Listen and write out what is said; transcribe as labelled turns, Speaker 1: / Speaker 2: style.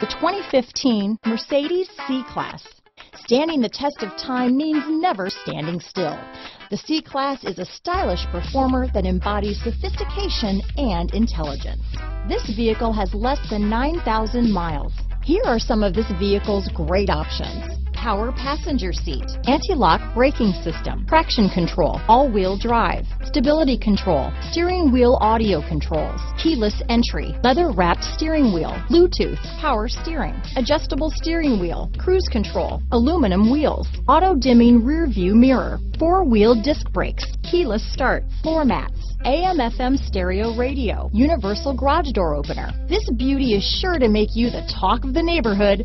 Speaker 1: The 2015 Mercedes C-Class. Standing the test of time means never standing still. The C-Class is a stylish performer that embodies sophistication and intelligence. This vehicle has less than 9,000 miles. Here are some of this vehicle's great options power passenger seat, anti-lock braking system, traction control, all-wheel drive, stability control, steering wheel audio controls, keyless entry, leather-wrapped steering wheel, Bluetooth, power steering, adjustable steering wheel, cruise control, aluminum wheels, auto-dimming rear view mirror, four-wheel disc brakes, keyless start, floor mats, AM FM stereo radio, universal garage door opener. This beauty is sure to make you the talk of the neighborhood,